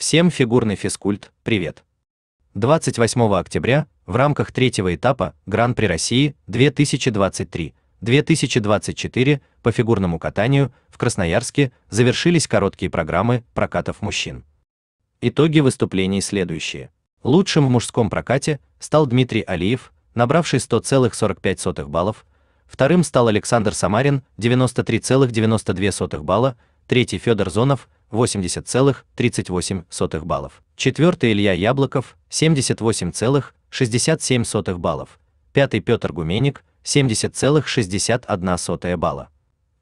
Всем фигурный физкульт, привет! 28 октября в рамках третьего этапа Гран-при России 2023-2024 по фигурному катанию в Красноярске завершились короткие программы прокатов мужчин. Итоги выступлений следующие. Лучшим в мужском прокате стал Дмитрий Алиев, набравший 100,45 баллов, вторым стал Александр Самарин, 93,92 балла, третий Федор Зонов, 80,38 баллов. Четвертый Илья Яблоков 78,67 баллов. Пятый Петр Гуменик 70,61 балла.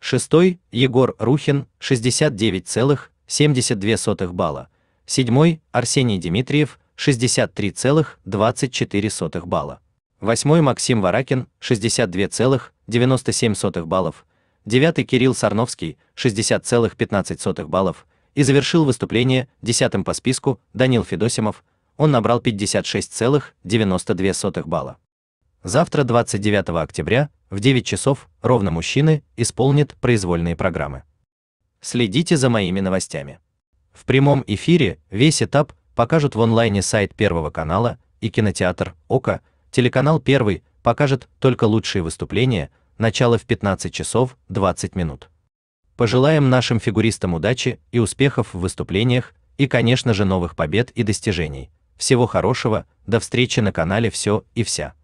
Шестой Егор Рухин 69,72 балла. Седьмой Арсений Дмитриев 63,24 балла. Восьмой Максим Варакин 62,97 баллов. Девятый Кирилл Сарновский 60,15 баллов и завершил выступление десятым по списку Данил Федосимов, он набрал 56,92 балла. Завтра, 29 октября, в 9 часов, ровно мужчины исполнят произвольные программы. Следите за моими новостями. В прямом эфире весь этап покажут в онлайне сайт Первого канала и кинотеатр Ока, телеканал Первый покажет только лучшие выступления, начало в 15 часов 20 минут. Пожелаем нашим фигуристам удачи и успехов в выступлениях и, конечно же, новых побед и достижений. Всего хорошего, до встречи на канале Все и вся.